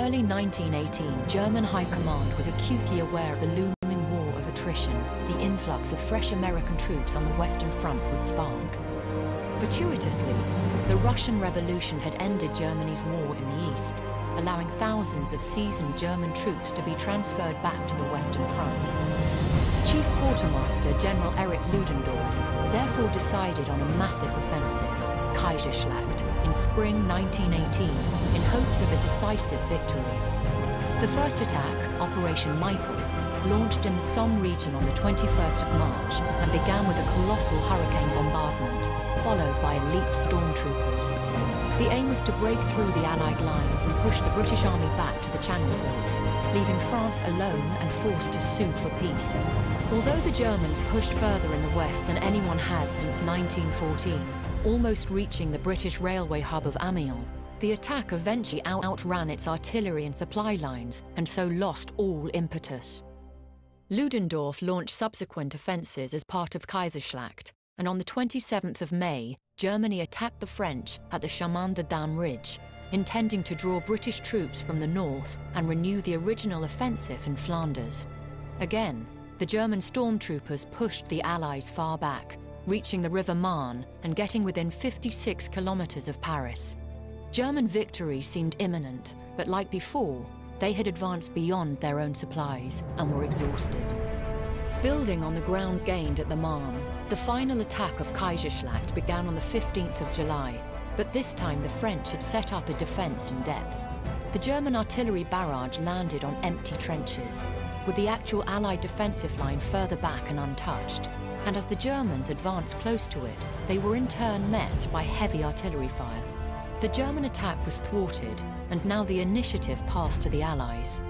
early 1918, German High Command was acutely aware of the looming war of attrition the influx of fresh American troops on the Western Front would spark. Fortuitously, the Russian Revolution had ended Germany's war in the East, allowing thousands of seasoned German troops to be transferred back to the Western Front. Chief Quartermaster General Erich Ludendorff therefore decided on a massive offensive, Kaiserschlacht, in spring 1918 in hopes of a decisive victory. The first attack, Operation Michael, launched in the Somme region on the 21st of March and began with a colossal hurricane bombardment, followed by elite stormtroopers. The aim was to break through the Allied lines and push the British Army back to the Channel ports, leaving France alone and forced to sue for peace. Although the Germans pushed further in the west than anyone had since 1914, almost reaching the British railway hub of Amiens, the attack eventually out outran its artillery and supply lines and so lost all impetus. Ludendorff launched subsequent offences as part of Kaiserschlacht, and on the 27th of May, Germany attacked the French at the Chemin des Dames Ridge, intending to draw British troops from the north and renew the original offensive in Flanders. Again, the German stormtroopers pushed the Allies far back, reaching the River Marne and getting within 56 kilometres of Paris. German victory seemed imminent, but like before, they had advanced beyond their own supplies and were exhausted. Building on the ground gained at the Marne, the final attack of Kaiserschlacht began on the 15th of July, but this time the French had set up a defence in depth. The German artillery barrage landed on empty trenches, with the actual Allied defensive line further back and untouched. And as the Germans advanced close to it, they were in turn met by heavy artillery fire. The German attack was thwarted, and now the initiative passed to the Allies.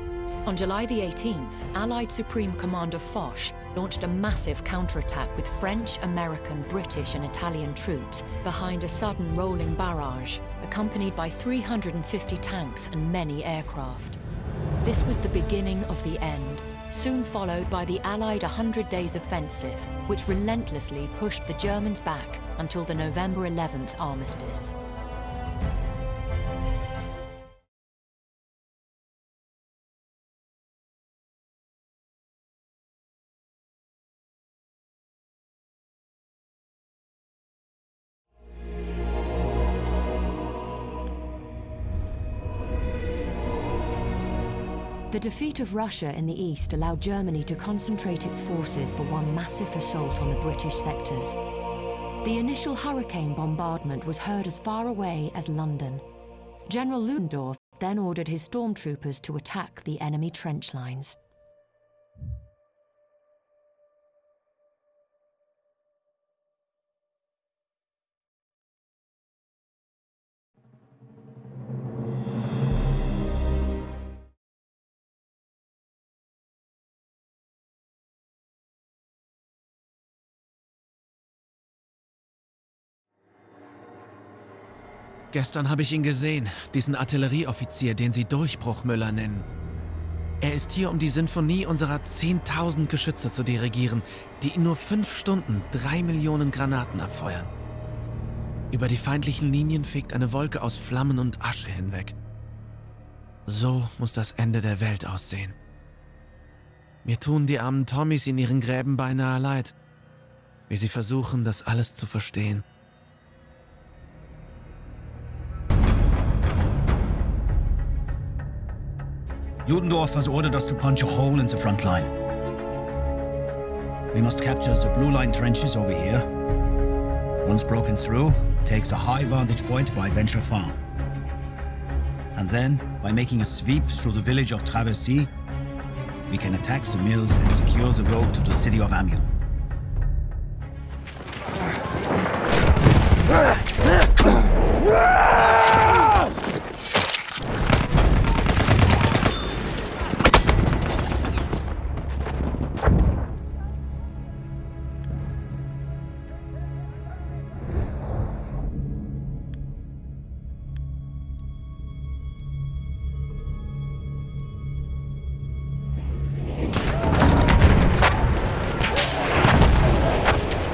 On July the 18th, Allied Supreme Commander Foch launched a massive counterattack with French, American, British and Italian troops behind a sudden rolling barrage, accompanied by 350 tanks and many aircraft. This was the beginning of the end, soon followed by the Allied 100 Days Offensive, which relentlessly pushed the Germans back until the November 11th armistice. The defeat of Russia in the east allowed Germany to concentrate its forces for one massive assault on the British sectors. The initial hurricane bombardment was heard as far away as London. General Ludendorff then ordered his stormtroopers to attack the enemy trench lines. Gestern habe ich ihn gesehen, diesen Artillerieoffizier, den Sie Durchbruchmüller nennen. Er ist hier, um die Sinfonie unserer 10.000 Geschütze zu dirigieren, die in nur fünf Stunden drei Millionen Granaten abfeuern. Über die feindlichen Linien fegt eine Wolke aus Flammen und Asche hinweg. So muss das Ende der Welt aussehen. Mir tun die armen Tommys in ihren Gräben beinahe leid, wie sie versuchen, das alles zu verstehen. Ludendorff has ordered us to punch a hole in the front line. We must capture the blue line trenches over here. Once broken through, takes a high vantage point by Venture Farm. And then, by making a sweep through the village of Travecy, we can attack the mills and secure the road to the city of Amiens.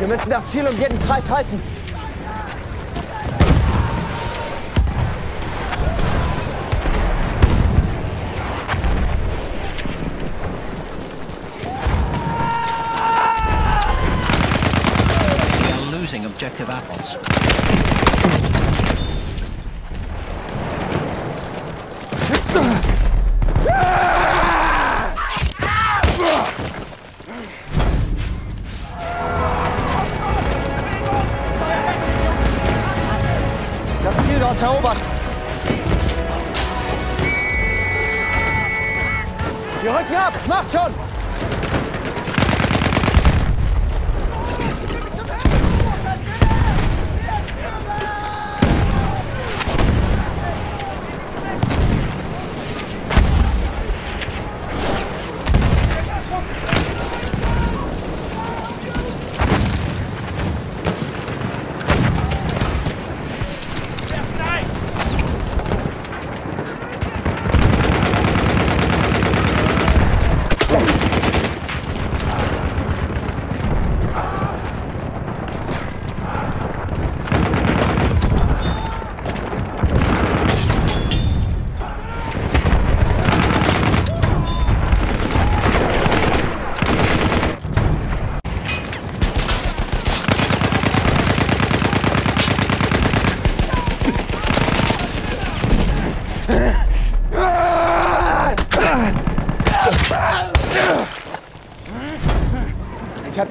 Wir müssen das Ziel um jeden Preis halten.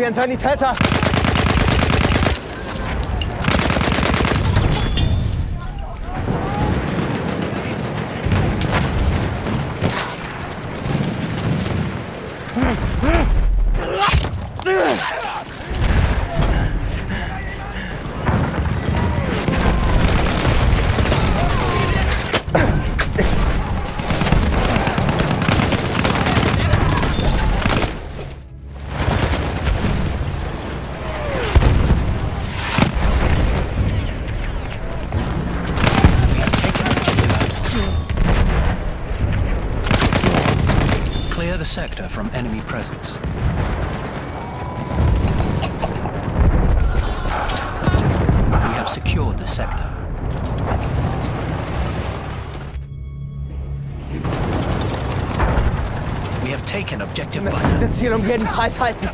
wie ein Sanitäter. Ziel um jeden Preis halten.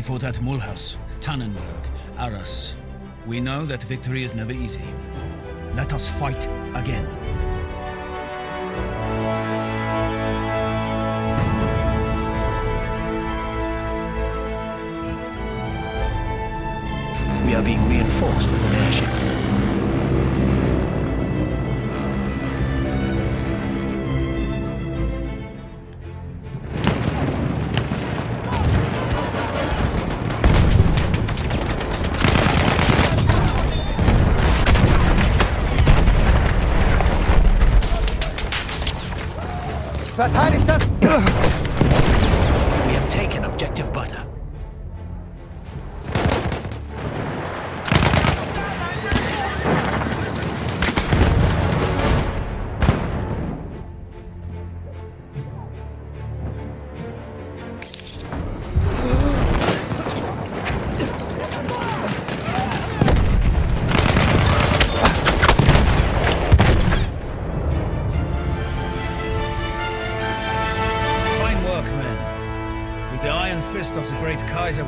We fought at Mulhouse, Tannenberg, Arras. We know that victory is never easy. Let us fight again. We are being reinforced with an airship.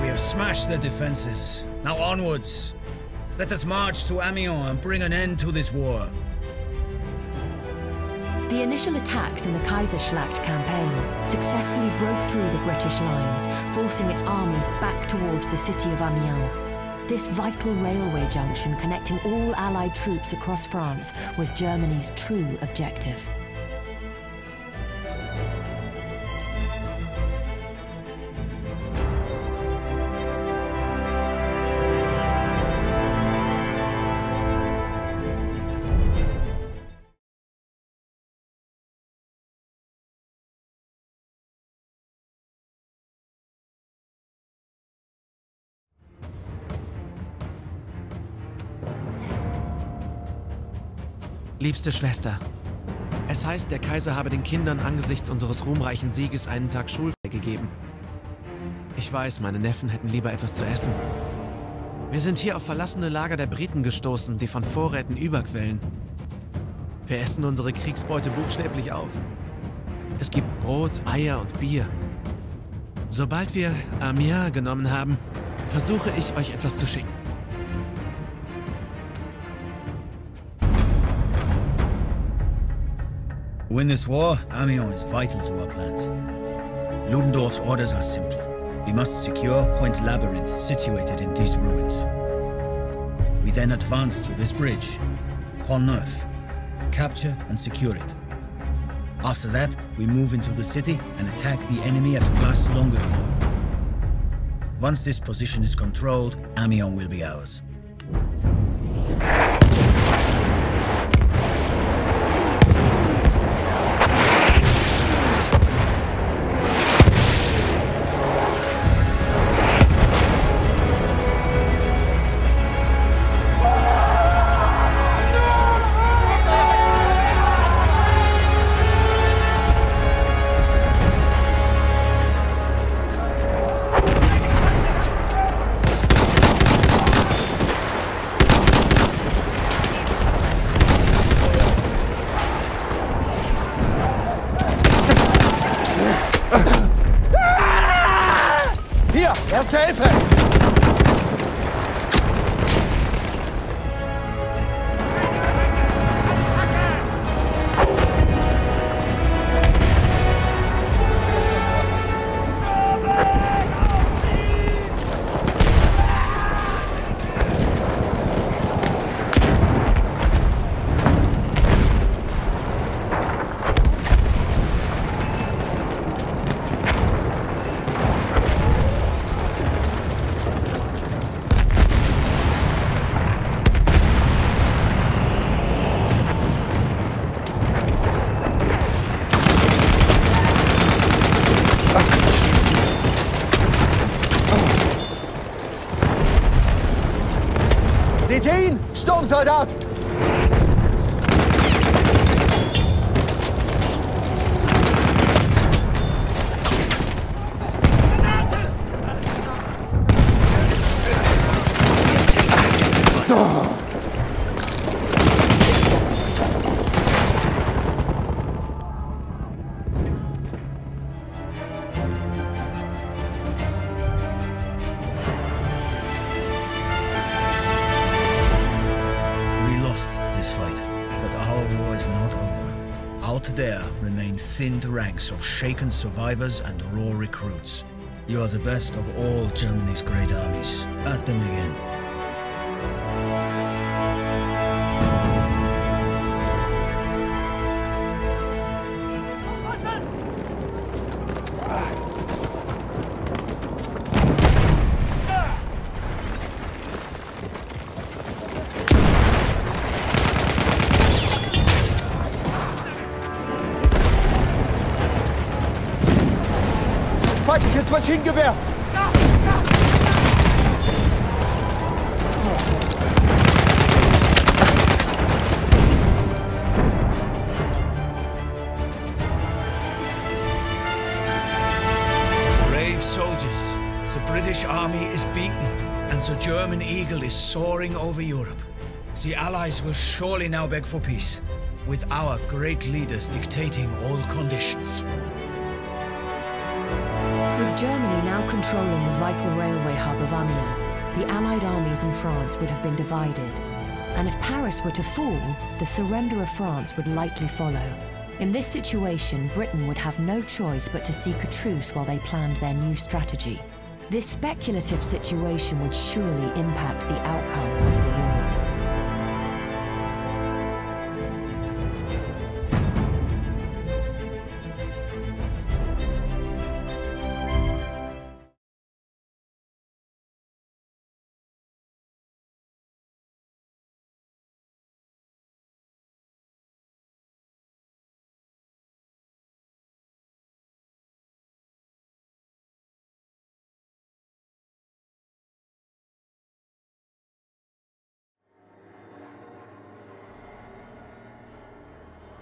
We have smashed their defenses. Now onwards. Let us march to Amiens and bring an end to this war. The initial attacks in the Kaiserschlacht campaign successfully broke through the British lines, forcing its armies back towards the city of Amiens. This vital railway junction connecting all Allied troops across France was Germany's true objective. Liebste Schwester, es heißt, der Kaiser habe den Kindern angesichts unseres ruhmreichen Sieges einen Tag schulfrei gegeben. Ich weiß, meine Neffen hätten lieber etwas zu essen. Wir sind hier auf verlassene Lager der Briten gestoßen, die von Vorräten überquellen. Wir essen unsere Kriegsbeute buchstäblich auf. Es gibt Brot, Eier und Bier. Sobald wir Amiens genommen haben, versuche ich euch etwas zu schicken. Win this war, Amiens is vital to our plans. Ludendorff's orders are simple. We must secure Point Labyrinth, situated in these ruins. We then advance to this bridge, Pont Neuf, capture and secure it. After that, we move into the city and attack the enemy at Place Longueuil. Once this position is controlled, Amiens will be ours. Thinned ranks of shaken survivors and raw recruits. You are the best of all Germany's great armies. At them again. Maschinengewehr! Brave soldiers. The British army is beaten, and the German eagle is soaring over Europe. The Allies will surely now beg for peace, with our great leaders dictating all conditions. With Germany now controlling the vital railway hub of Amiens, the Allied armies in France would have been divided. And if Paris were to fall, the surrender of France would likely follow. In this situation, Britain would have no choice but to seek a truce while they planned their new strategy. This speculative situation would surely impact the outcome of the war.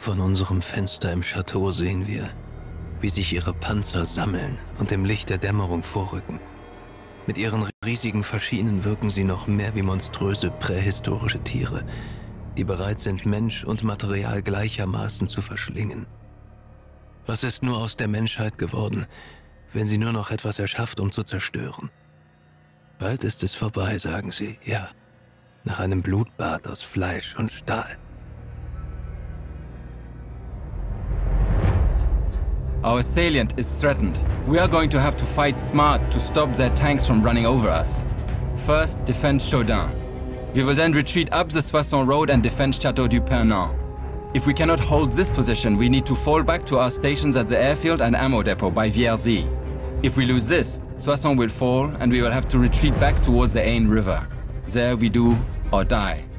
Von unserem Fenster im Chateau sehen wir, wie sich ihre Panzer sammeln und im Licht der Dämmerung vorrücken. Mit ihren riesigen Faschinen wirken sie noch mehr wie monströse prähistorische Tiere, die bereit sind, Mensch und Material gleichermaßen zu verschlingen. Was ist nur aus der Menschheit geworden, wenn sie nur noch etwas erschafft, um zu zerstören? Bald ist es vorbei, sagen sie, ja, nach einem Blutbad aus Fleisch und Stahl. Our salient is threatened. We are going to have to fight smart to stop their tanks from running over us. First, defend Chaudun. We will then retreat up the Soissons Road and defend Chateau du Pernon. If we cannot hold this position, we need to fall back to our stations at the airfield and ammo depot by Vierzy. If we lose this, Soissons will fall and we will have to retreat back towards the Aisne River. There we do or die.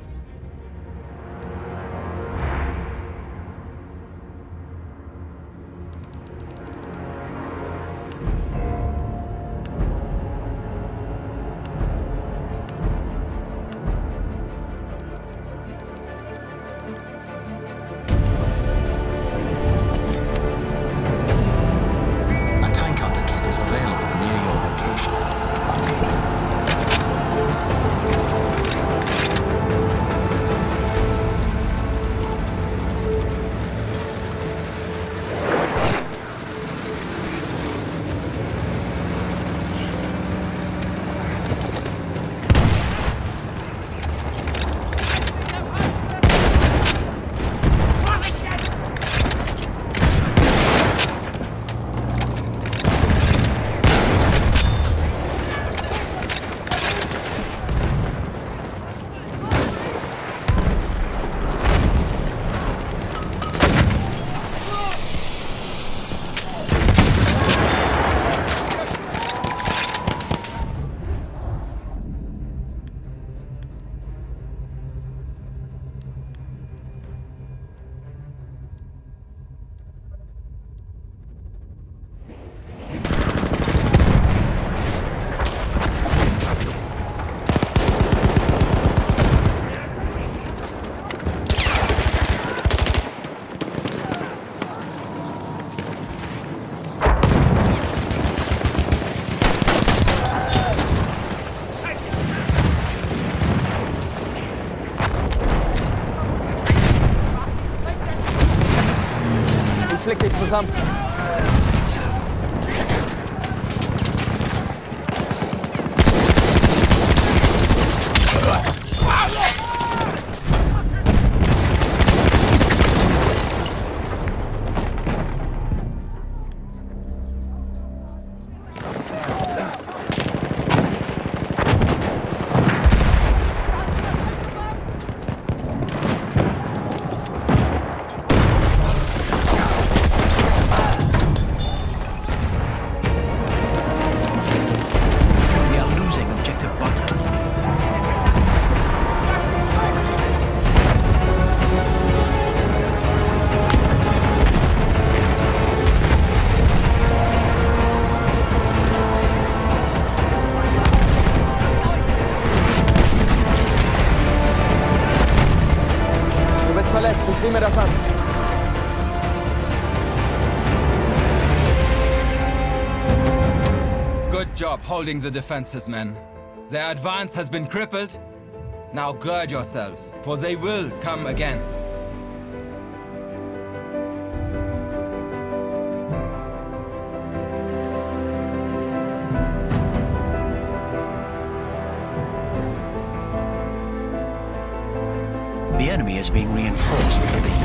langsam. Zusammen. holding the defenses, men. Their advance has been crippled. Now gird yourselves, for they will come again. Is being reinforced with the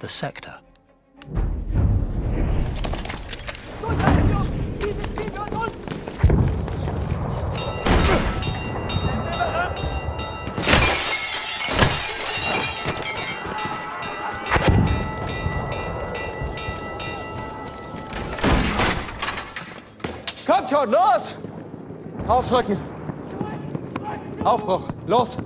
the sector. Kommt schon, los! Ausrücken! Aufbruch, los!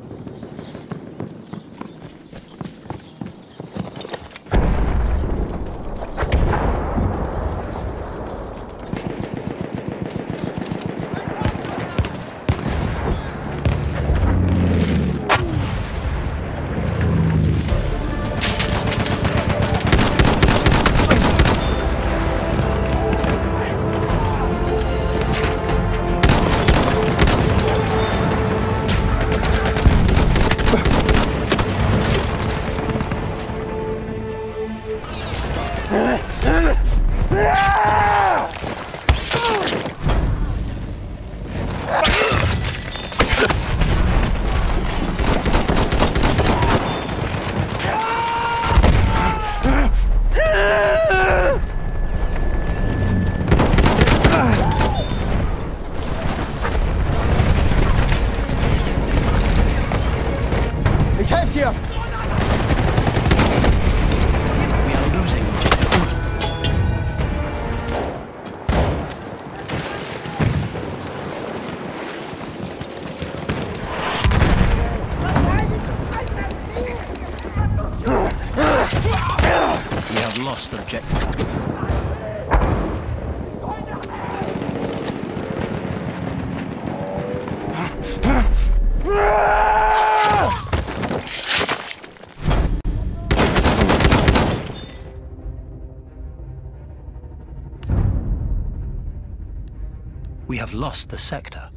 Lost the sector.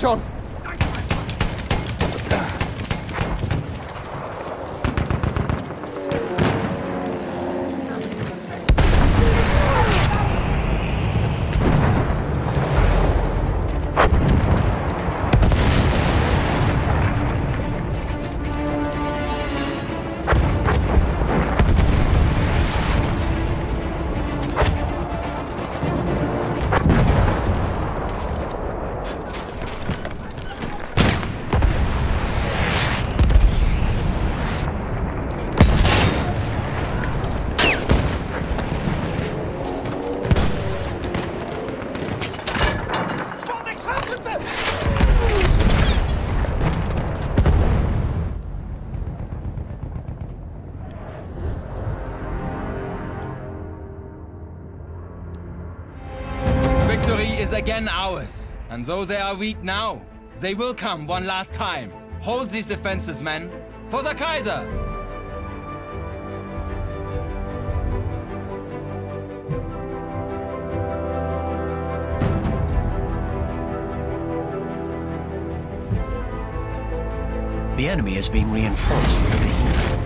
Hilfe! Again ours. And though they are weak now, they will come one last time. Hold these defenses, men. For the Kaiser! The enemy is being reinforced with the behemoth.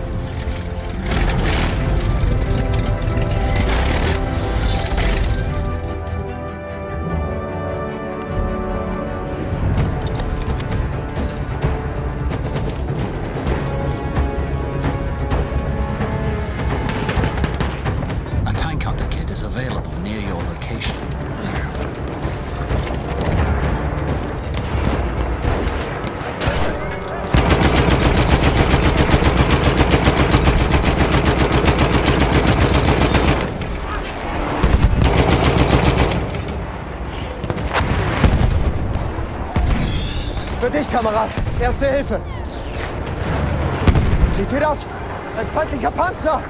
Kamerad. Erste Hilfe. Seht ihr das? Ein feindlicher Panzer!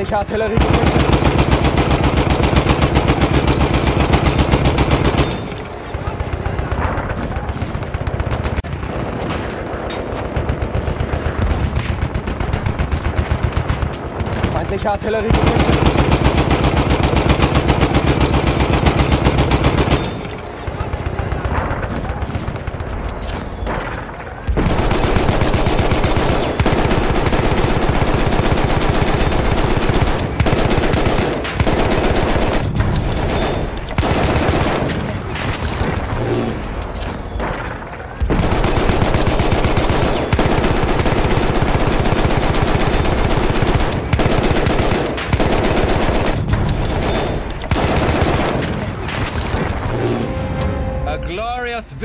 Feindliche Artillerie. Feindliche Artillerie.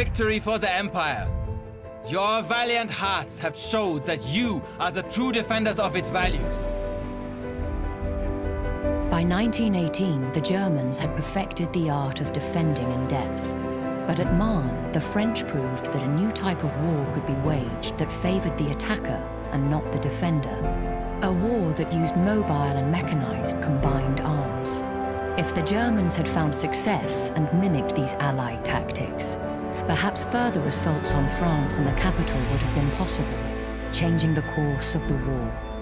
Victory for the Empire. Your valiant hearts have showed that you are the true defenders of its values. By 1918, the Germans had perfected the art of defending in depth. But at Marne, the French proved that a new type of war could be waged that favored the attacker and not the defender. A war that used mobile and mechanized combined arms. If the Germans had found success and mimicked these Allied tactics, perhaps further assaults on France and the capital would have been possible, changing the course of the war.